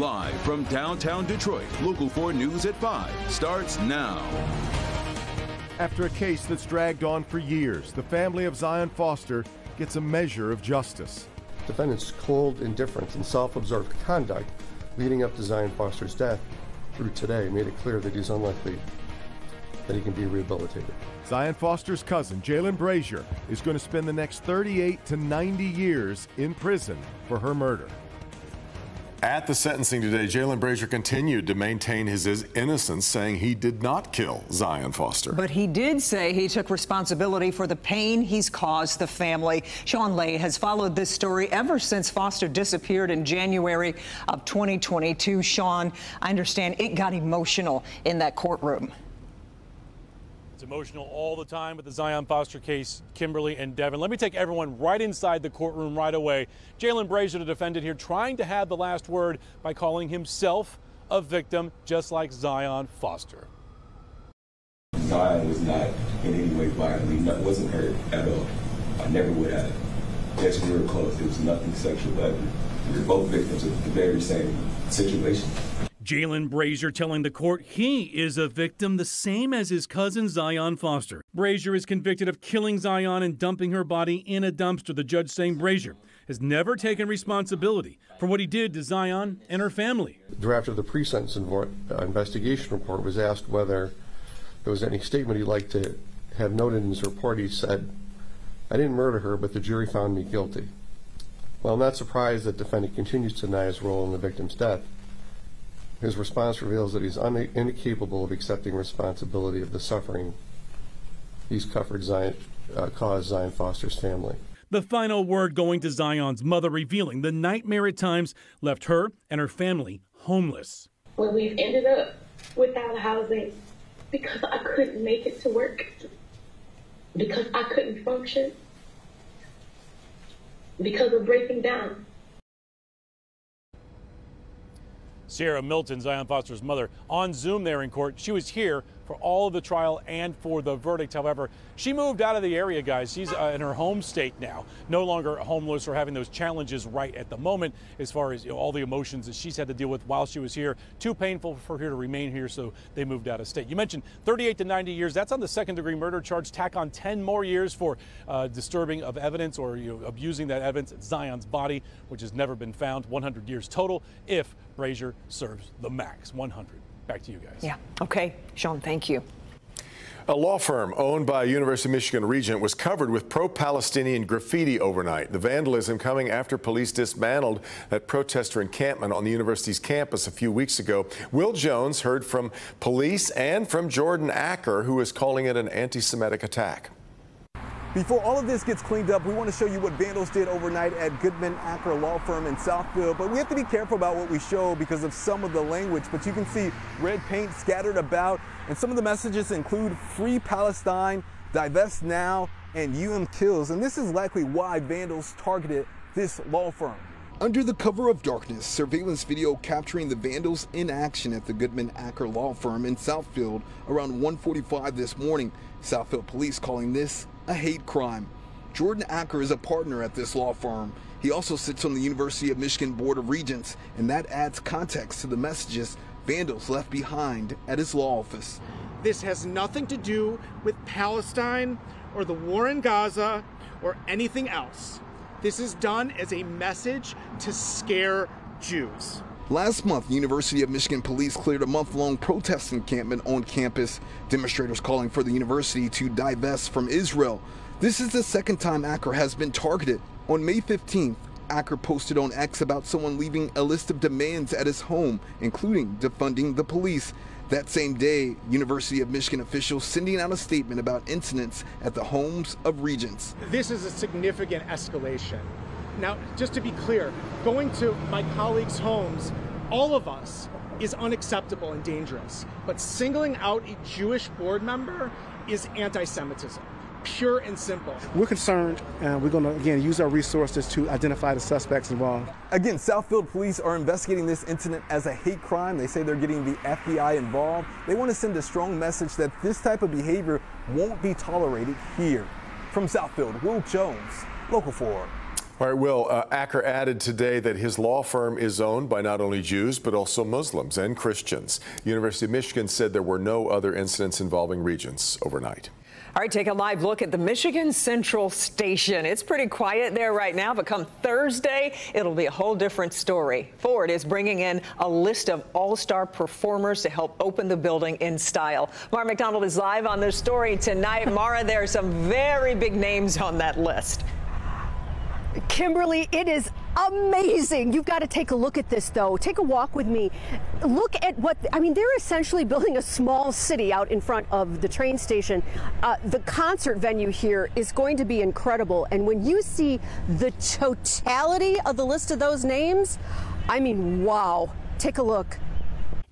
Live from downtown Detroit, Local 4 News at 5 starts now. After a case that's dragged on for years, the family of Zion Foster gets a measure of justice. Defendant's cold indifference and self absorbed conduct leading up to Zion Foster's death through today made it clear that he's unlikely that he can be rehabilitated. Zion Foster's cousin, Jalen Brazier, is going to spend the next 38 to 90 years in prison for her murder. At the sentencing today, Jalen Brazier continued to maintain his innocence, saying he did not kill Zion Foster. But he did say he took responsibility for the pain he's caused the family. Shawn Ley has followed this story ever since Foster disappeared in January of 2022. Shawn, I understand it got emotional in that courtroom. It's emotional all the time with the Zion Foster case, Kimberly and Devin. Let me take everyone right inside the courtroom right away. Jalen Brazier, the defendant here, trying to have the last word by calling himself a victim, just like Zion Foster. Zion was not in any way violently, wasn't hurt at all. I never would have. Yes, we were close. It was nothing sexual, but we were both victims of the very same situation. Jalen Brazier telling the court he is a victim the same as his cousin Zion Foster. Brazier is convicted of killing Zion and dumping her body in a dumpster. The judge saying Brazier has never taken responsibility for what he did to Zion and her family. Of the pre-sentence uh, investigation report was asked whether there was any statement he'd like to have noted in his report. He said, I didn't murder her, but the jury found me guilty. Well, I'm not surprised that defendant continues to deny his role in the victim's death. His response reveals that he's un- incapable of accepting responsibility of the suffering he's covered Zion, uh, caused Zion Foster's family. The final word going to Zion's mother, revealing the nightmare at times left her and her family homeless. When we've ended up without housing because I couldn't make it to work, because I couldn't function, because of breaking down. Sierra Milton, Zion Foster's mother, on Zoom there in court. She was here for all of the trial and for the verdict. However, she moved out of the area, guys. She's uh, in her home state now, no longer homeless or having those challenges right at the moment as far as you know, all the emotions that she's had to deal with while she was here. Too painful for her to remain here, so they moved out of state. You mentioned 38 to 90 years. That's on the second degree murder charge. Tack on 10 more years for uh, disturbing of evidence or you know, abusing that evidence at Zion's body, which has never been found. 100 years total if Brazier serves the max 100. Back to you guys. Yeah. Okay. Shawn, thank you. A law firm owned by a University of Michigan Regent was covered with pro-Palestinian graffiti overnight. The vandalism coming after police dismantled that protester encampment on the university's campus a few weeks ago. Will Jones heard from police and from Jordan Acker, who is calling it an anti-Semitic attack. Before all of this gets cleaned up, we want to show you what vandals did overnight at Goodman Acker Law Firm in Southfield. But we have to be careful about what we show because of some of the language. But you can see red paint scattered about, and some of the messages include Free Palestine, Divest Now, and UM Kills. And this is likely why vandals targeted this law firm. Under the cover of darkness, surveillance video capturing the vandals in action at the Goodman Acker law firm in Southfield around 1:45 this morning. Southfield police calling this a hate crime. Jordan Acker is a partner at this law firm. He also sits on the University of Michigan Board of Regents, and that adds context to the messages vandals left behind at his law office. This has nothing to do with Palestine or the war in Gaza or anything else. This is done as a message to scare Jews. Last month, University of Michigan police cleared a month-long protest encampment on campus. Demonstrators calling for the university to divest from Israel. This is the second time Acker has been targeted. On May 15th, Acker posted on X about someone leaving a list of demands at his home, including defunding the police. That same day, University of Michigan officials sending out a statement about incidents at the homes of regents. This is a significant escalation. Now, just to be clear, going to my colleagues' homes, all of us, is unacceptable and dangerous. But singling out a Jewish board member is anti Semitism. Pure and simple. We're concerned, and we're going to, again, use our resources to identify the suspects involved. Again, Southfield police are investigating this incident as a hate crime. They say they're getting the FBI involved. They want to send a strong message that this type of behavior won't be tolerated here. From Southfield, Will Jones, Local 4. All right, Will, uh, Acker added today that his law firm is owned by not only Jews, but also Muslims and Christians. University of Michigan said there were no other incidents involving Regents overnight. All right, take a live look at the Michigan Central Station. It's pretty quiet there right now, but come Thursday, it'll be a whole different story. Ford is bringing in a list of all-star performers to help open the building in style. Mara MacDonald is live on this story tonight. Mara, there are some very big names on that list. Kimberly, it is amazing. You've got to take a look at this, though. Take a walk with me. Look at what, I mean, they're essentially building a small city out in front of the train station. Uh, the concert venue here is going to be incredible. And when you see the totality of the list of those names, I mean, wow. Take a look.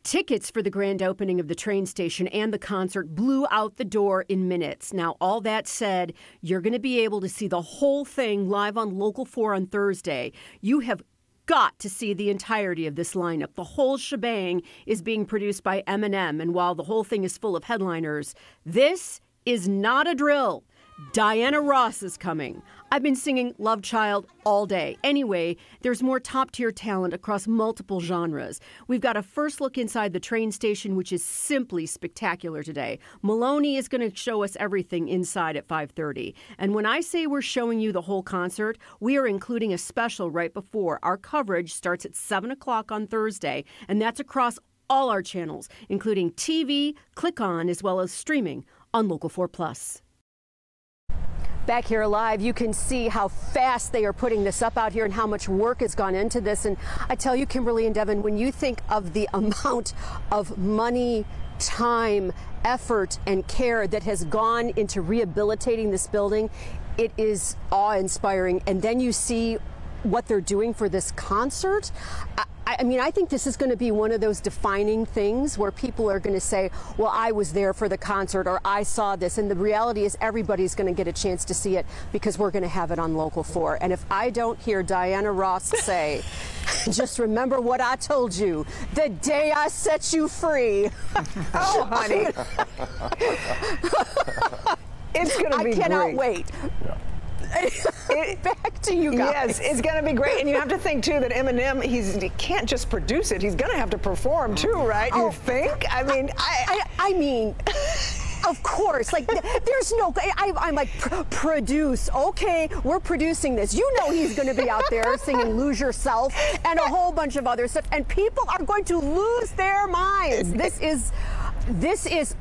Tickets for the grand opening of the train station and the concert blew out the door in minutes. Now, all that said, you're going to be able to see the whole thing live on Local 4 on Thursday. You have got to see the entirety of this lineup. The whole shebang is being produced by Eminem, and while the whole thing is full of headliners, this is not a drill. Diana Ross is coming. I've been singing Love Child all day. Anyway, there's more top tier talent across multiple genres. We've got a first look inside the train station, which is simply spectacular today. Meloni is going to show us everything inside at 5:30. And when I say we're showing you the whole concert, we are including a special right before. Our coverage starts at 7 o'clock on Thursday, and that's across all our channels, including TV, click on, as well as streaming on Local 4 Plus. Back here live, you can see how fast they are putting this up out here and how much work has gone into this. And I tell you, Kimberly and Devin, when you think of the amount of money, time, effort, and care that has gone into rehabilitating this building, it is awe inspiring. And then you see what they're doing for this concert. I, I mean, I think this is going to be one of those defining things where people are going to say, well, I was there for the concert or I saw this. And the reality is everybody's going to get a chance to see it because we're going to have it on Local 4. And if I don't hear Diana Ross say, just remember what I told you the day I set you free. oh, honey. it's going to be I cannot great. wait. Yeah. Back to you guys. Yes, it's going to be great. And you have to think, too, that Eminem, he's, he can't just produce it. He's going to have to perform, too, right? You oh, think? I mean, I, I, I mean... Of course, like there's no. I, am like produce. Okay, we're producing this. You know he's going to be out there singing "Lose Yourself" and a whole bunch of other stuff, and people are going to lose their minds. This is, this is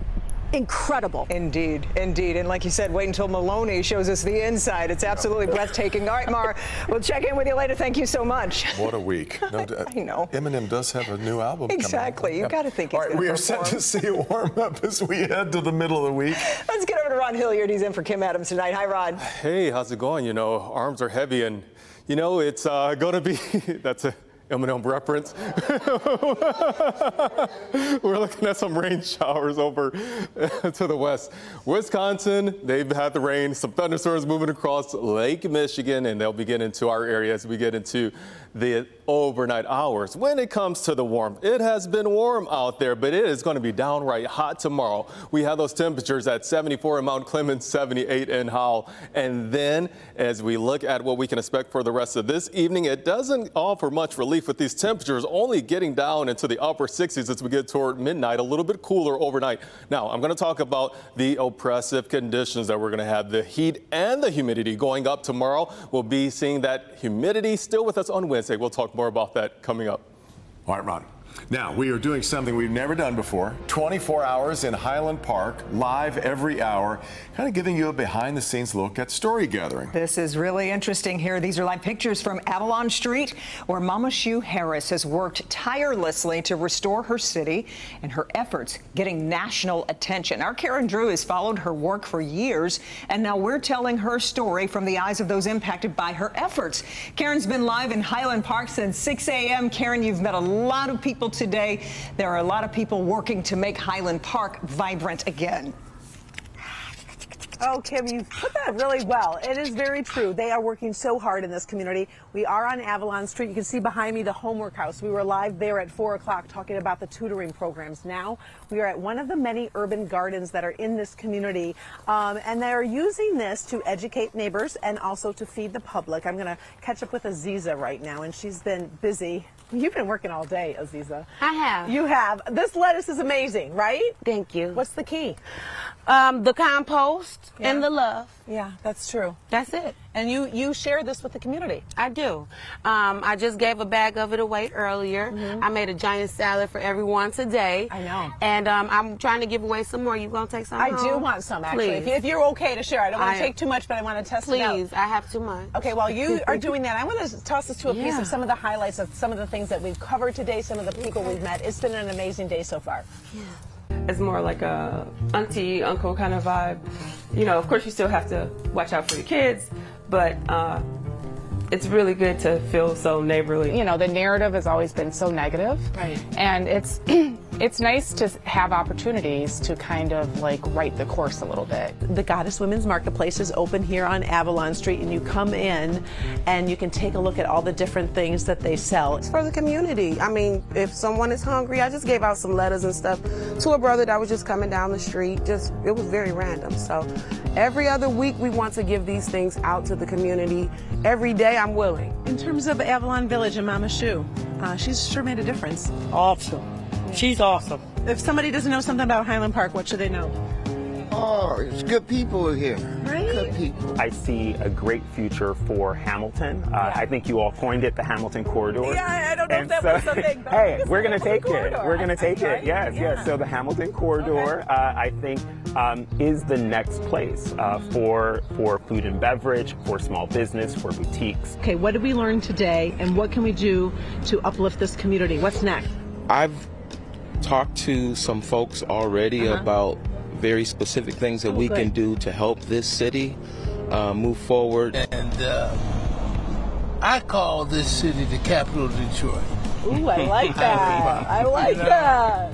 incredible. Indeed, indeed. And like you said, wait until Meloni shows us the inside. It's absolutely breathtaking. All right, Mar, we'll check in with you later. Thank you so much. What a week. No, I know. Eminem does have a new album Exactly. You've yep. got to think All right, we are set to see a warm up as we head to the middle of the week. Let's get over to Ron Hilliard. He's in for Kim Adams tonight. Hi, Ron. Hey, how's it going? You know, arms are heavy and, you know, it's uh, going to be, that's a, Eminem reference. We're looking at some rain showers over to the west. Wisconsin, they've had the rain, some thunderstorms moving across Lake Michigan, and they'll be getting into our area as we get into the overnight hours. When it comes to the warmth, it has been warm out there, but it is going to be downright hot tomorrow. We have those temperatures at 74 in Mount Clemens, 78 in Howell. And then as we look at what we can expect for the rest of this evening, it doesn't offer much relief with these temperatures only getting down into the upper 60s as we get toward midnight, a little bit cooler overnight. Now, I'm going to talk about the oppressive conditions that we're going to have. The heat and the humidity going up tomorrow. We'll be seeing that humidity still with us on Wednesday. We'll talk more about that coming up. All right, Ron. Now, we are doing something we've never done before 24 hours in Highland Park, live every hour, kind of giving you a behind the scenes look at story gathering. This is really interesting here. These are live pictures from Avalon Street, where Mama Shu Harris has worked tirelessly to restore her city and her efforts getting national attention. Our Karen Drew has followed her work for years, and now we're telling her story from the eyes of those impacted by her efforts. Karen's been live in Highland Park since 6 a.m. Karen, you've met a lot of people today. There are a lot of people working to make Highland Park vibrant again. Oh, Kim, you put that really well. It is very true. They are working so hard in this community. We are on Avalon Street. You can see behind me the homework house. We were live there at 4 o'clock talking about the tutoring programs. Now we are at one of the many urban gardens that are in this community, um, and they are using this to educate neighbors and also to feed the public. I'm going to catch up with Aziza right now, and she's been busy. You've been working all day, Aziza. I have. You have. This lettuce is amazing, right? Thank you. What's the key? Um, the compost Yeah. and the love. Yeah, that's true. That's it. And you you share this with the community. I do. Um, I just gave a bag of it away earlier. I made a giant salad for everyone today. I know. And um, I'm trying to give away some more. You gonna take some? I do want some actually. If, Please. you, if you're okay to share, I don't want to take too much, but I want to test it out. Please, I have too much. Okay, while you are doing that, I want to toss us to a piece of some of the highlights of some of the things that we've covered today, some of the people we've met. It's been an amazing day so far. It's more like a auntie, uncle kind of vibe. You know, of course, you still have to watch out for your kids, but uh, it's really good to feel so neighborly. You know, the narrative has always been so negative. Right. And it's it's nice to have opportunities to kind of like write the course a little bit. The Goddess Women's Marketplace is open here on Avalon Street, and you come in and you can take a look at all the different things that they sell. It's for the community. I mean, if someone is hungry, I just gave out some letters and stuff to a brother that was just coming down the street. Just it was very random. So every other week we want to give these things out to the community. Every day I'm willing. In terms of Avalon Village and Mama Shu, uh, she's sure made a difference. Awesome. She's awesome. If somebody doesn't know something about Highland Park, what should they know? Oh, it's good people here. Right? Good people. I see a great future for Hamilton. Uh, I think you all coined it the Hamilton Corridor. Yeah, I don't know And if that so- was something. hey, we're going to Hamilton take it. We're going to take think, it. Yes, Yeah. yes. So the Hamilton Corridor, uh, I think, um, is the next place uh, for for food and beverage, for small business, for boutiques. Okay, what did we learn today, and what can we do to uplift this community? What's next? I've talked to some folks already Uh-huh. about very specific things that Oh, we good. can do to help this city uh, move forward. And uh, I call this city the capital of Detroit. Ooh, I like that. I like You know? that.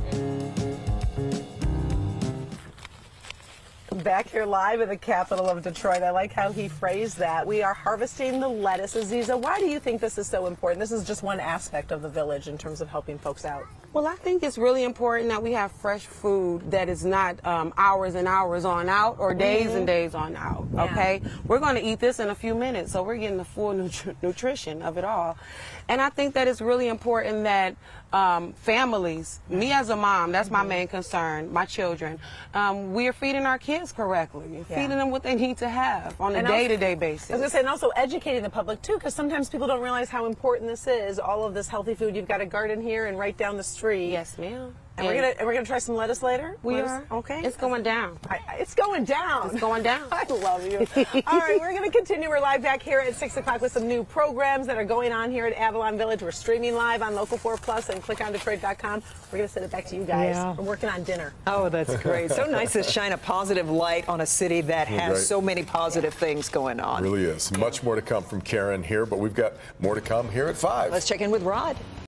Back here live in the capital of Detroit. I like how he phrased that. We are harvesting the lettuce. Aziza, why do you think this is so important? This is just one aspect of the village in terms of helping folks out. Well, I think it's really important that we have fresh food that is not um, hours and hours on out or days Mhm. and days on out. Yeah. Okay, we're going to eat this in a few minutes, so we're getting the full nutri- nutrition of it all. And I think that it's really important that um, families, me as a mom, that's my main concern, my children, um, we are feeding our kids correctly, Yeah. feeding them what they need to have on a And also- day-to-day basis. I was going to say, and also educating the public too, because sometimes people don't realize how important this is. All of this healthy food. You've got a garden here and right down the street. Yes, ma'am. And, we're gonna and we're gonna try some lettuce later. We Lettuce? are. Okay. It's going down. I, I- it's going down. It's going down. I love you. All right, we're going to continue. We're live back here at 6 o'clock with some new programs that are going on here at Avalon Village. We're streaming live on Local 4 Plus and clickondetroit.com. We're going to send it back to you guys. Yeah. We're working on dinner. Oh, that's great. So nice to shine a positive light on a city that has right. so many positive things going on. It Really is. Much more to come from Karen here, but we've got more to come here at 5. Let's check in with Rod.